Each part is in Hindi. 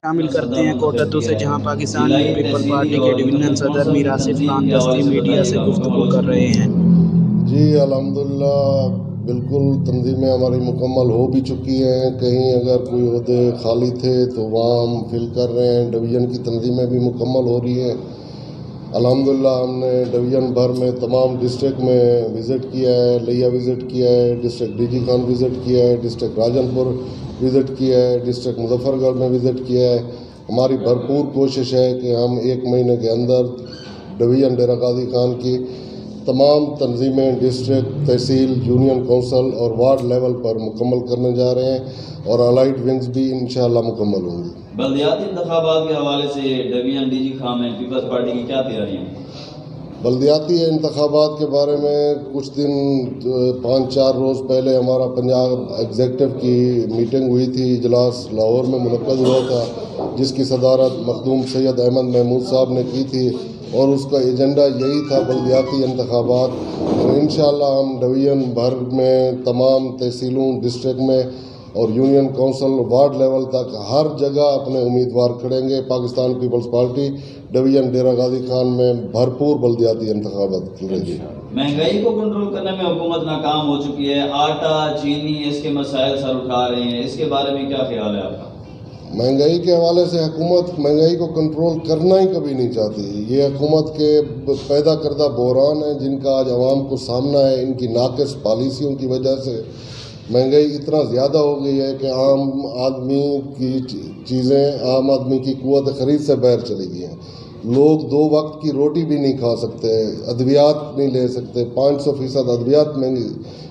शामिल करते हैं कोटद्दू से, जहाँ पाकिस्तान पीपल पार्टी के डिवीज़न सदर मीर आसिफ खान दस्ती मीडिया से गुफ्तु कर रहे हैं। जी, अल्हम्दुलिल्लाह, बिल्कुल तंजीमें हमारी मुकम्मल हो भी चुकी हैं। कहीं अगर कोई अहदे खाली थे तो वहाँ हम फिल कर रहे हैं। डिवीज़न की तंजीमें भी मुकम्मल हो रही हैं। अल्हम्दुलिल्लाह हमने डिवीज़न भर में तमाम डिस्ट्रिक्ट में विज़िट किया है, लिया विज़िट किया है डिस्ट्रिक्ट डीजी खान विज़िट किया है डिस्ट्रिक्ट राजनपुर विज़िट किया है डिस्ट्रिक्ट मुजफ्फरगढ़ में विज़िट किया है। हमारी भरपूर कोशिश है कि हम एक महीने के अंदर डिवीज़न डेरा गाजी खान की तमाम तंजीमें डिस्ट्रिक्ट तहसील यूनियन कौंसल और वार्ड लेवल पर मुकम्मल करने जा रहे हैं और अलाइट विंग्स भी इन मुकम्मल होंगी। बल्दियाती इंतबात के हवाले से डिवीज़न डीजी खान में पीपल्स पार्टी की क्या तैयारियाँ बल्दियाती इंतबात के बारे में कुछ दिन पाँच चार रोज़ पहले हमारा पंजाब एग्जेक्टिव की मीटिंग हुई थी, इजलास लाहौर में मुनद हुआ था, जिसकी सदारत मखदूम सैयद अहमद महमूद साहब ने की थी, और उसका एजेंडा यही था बल्दियाती इंतबात इन हम डिवीज़न भर में, तमाम तहसीलों, डिस्ट्रिक्ट में और यूनियन काउंसिल वार्ड लेवल तक हर जगह अपने उम्मीदवार खड़ेंगे। Pakistan peoples party division Dera Ghazi Khan में भरपूर बल्दियाती इंतबात करेगी। महँगाई को कंट्रोल करने में हुकूमत नाकाम हो चुकी है। आटा चीनी इसके मसाइल सर उठा रहे हैं। इसके बारे में क्या ख्याल है आपका? महँगाई के हवाले से हुकूमत महँगाई को कंट्रोल करना ही कभी नहीं चाहती। ये हुकूमत के पैदा करदा बहरान है जिनका आज आवाम को सामना है। इनकी नाकस पॉलिसियों की वजह से। महँगाई इतना ज़्यादा हो गई है कि आम आदमी की चीज़ें, आम आदमी की कुत ख़रीद से बाहर चली गई हैं। लोग दो वक्त की रोटी भी नहीं खा सकते, अद्वियात नहीं ले सकते। पाँच सौ फ़ीसद अद्वियात महँगी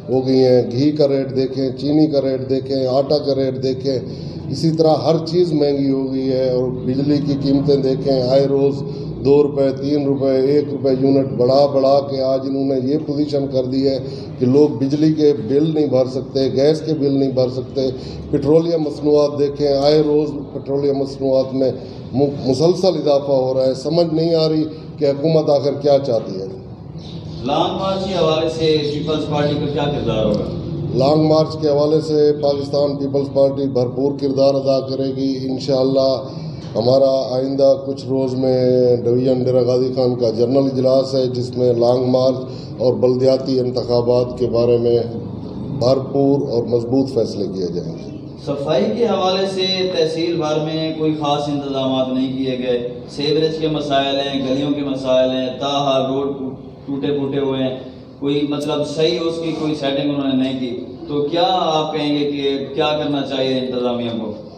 हो गई हैं। घी का रेट देखें, चीनी का रेट देखें, आटा का रेट देखें, इसी तरह हर चीज़ महँगी हो गई है। और बिजली की कीमतें देखें आए रोज़ दो रुपए तीन रुपए एक रुपए यूनिट बढ़ा बढ़ा के आज इन्होंने ये पोजीशन कर दी है कि लोग बिजली के बिल नहीं भर सकते गैस के बिल नहीं भर सकते। पेट्रोलियम मसनूआत देखें आए रोज़ पेट्रोलियम मसनूआत में मुसलसल इजाफा हो रहा है। समझ नहीं आ रही कि हुकूमत आखिर क्या चाहती है। लॉन्ग मार्च के हवाले से पीपल्स पार्टी का क्या किरदार होगा? लॉन्ग मार्च के हवाले से पाकिस्तान पीपल्स पार्टी भरपूर किरदार अदा करेगी इन हमारा आइंदा कुछ रोज़ में डिवीज़न डेरा गाजी खान का जनरल इजलास है, जिसमें लॉन्ग मार्च और बल्दियाती इंतबात के बारे में भरपूर और मज़बूत फैसले किए जाएँगे। सफ़ाई के हवाले से तहसील भर में कोई ख़ास इंतज़ाम नहीं किए गए। सेवरेज के मसाइल हैं, गलियों के मसाइल हैं, ताहा रोड टूटे फूटे हुए हैं। कोई मतलब सही उसकी कोई सेटिंग उन्होंने नहीं की। तो क्या आप कहेंगे कि क्या करना चाहिए इंतज़ामिया को?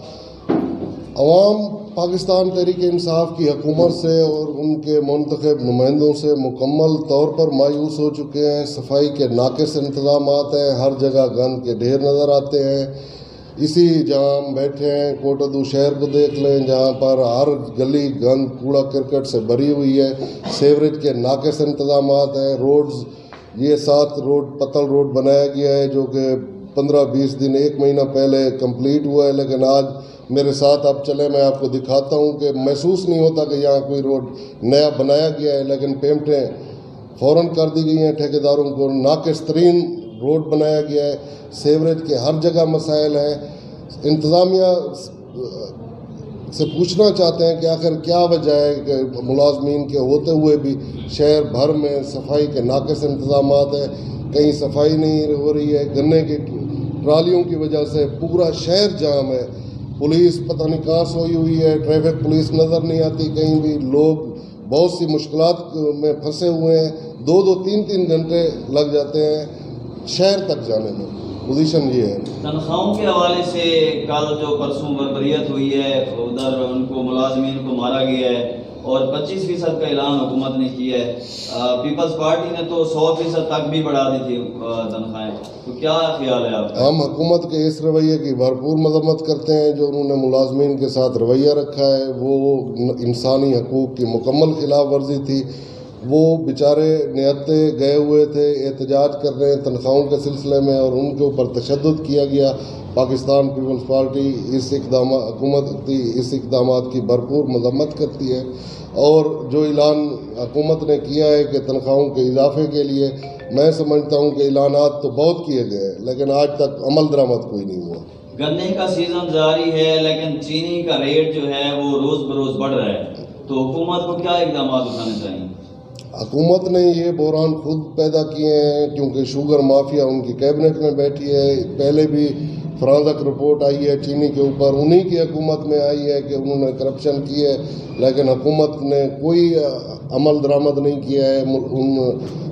अवाम पाकिस्तान तहरीक इंसाफ की हकूमत से और उनके मंतखब नुमाइंदों से मुकम्मल तौर पर मायूस हो चुके हैं। सफ़ाई के नाकस इंतज़ाम हैं। हर जगह गंद के ढेर नज़र आते हैं। इसी जहाँ हम बैठे हैं, कोटदू शहर को देख लें, जहाँ पर हर गली गंद कूड़ा क्रिकेट से भरी हुई है। सेवरेज के नाकस इंतज़ाम हैं। रोड्स, ये सात रोड पतल रोड बनाया गया है, जो कि पंद्रह बीस दिन, एक महीना पहले कंप्लीट हुआ है। लेकिन आज मेरे साथ आप चले, मैं आपको दिखाता हूँ कि महसूस नहीं होता कि यहाँ कोई रोड नया बनाया गया है, लेकिन पेमटें फ़ौर कर दी गई हैं ठेकेदारों को। नाकस तरीन रोड बनाया गया है, सेवरेज के हर जगह मसाइल हैं। इंतज़ामिया से पूछना चाहते हैं कि आखिर क्या वजह है कि मुलाजमीन के होते हुए भी शहर भर में सफ़ाई के नाकस इंतज़ाम हैं। कहीं सफ़ाई नहीं हो रही है, गन्ने की ट्रालियों की वजह से पूरा शहर जाम है। पुलिस पता नहीं कहाँ सोई हुई है ट्रैफ़िक पुलिस नज़र नहीं आती, कहीं भी लोग बहुत सी मुश्किल में फंसे हुए हैं। दो दो तीन तीन घंटे लग जाते हैं शहर तक जाने में। पोजीशन ये है। तनख्वाहों के हवाले से कल जो परसों बरबरीत हुई है, उधर उनको मुलाजमीन को मारा गया है। और 25 फ़ीसद का ऐलान हुकूमत ने किया है। पीपल्स पार्टी ने तो 100 फ़ीसद तक भी बढ़ा दी थी तनख्वाहें। तो क्या ख्याल है आपका? हम हुकूमत के इस रवैये की भरपूर मजम्मत करते हैं, जो उन्होंने मुलाजमीन के साथ रवैया रखा है। वो इंसानी हकूक़ की मुकम्मल खिलाफ वर्जी थी। वो बेचारे निहत्ते गए हुए थे, एहतजाज कर रहे हैं तनख्वाहों के सिलसिले में और उनके ऊपर तशद किया गया। पाकिस्तान पीपल्स पार्टी इस इकदाम, हुकूमत की, इस इकदाम की भरपूर मजम्मत करती है और जो ऐलान हुकूमत ने किया है कि तनख्वाहों के इजाफे के लिए, मैं समझता हूँ कि ऐलानात तो बहुत किए गए हैं, लेकिन आज तक अमल दरामद कोई नहीं हुआ। गन्ने का सीज़न जारी है, लेकिन चीनी का रेट जो है वो रोज बरोज बढ़ रहा है। तो हुकूमत को क्या इकदाम उठाने चाहिए? हुकूमत ने ये बहरान खुद पैदा किए हैं, क्योंकि शुगर माफिया उनकी कैबिनेट में बैठी है। पहले भी फ्रांसक रिपोर्ट आई है चीनी के ऊपर उन्हीं की हुकूमत में आई है कि उन्होंने करप्शन की है लेकिन हुकूमत ने कोई अमल दरामद नहीं किया है उन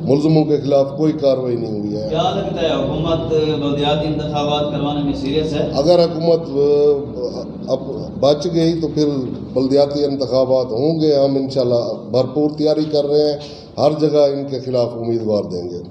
मुलजमों के खिलाफ कोई कार्रवाई नहीं हुई है। क्या लगता है हुकूमत बलदियाती इंतखाबात करवाने में सीरियस है? अगर हुकूमत अब बच गई तो फिर बलदियाती इंतबात होंगे हम इंशाल्लाह भरपूर तैयारी कर रहे हैं हर जगह इनके खिलाफ उम्मीदवार देंगे।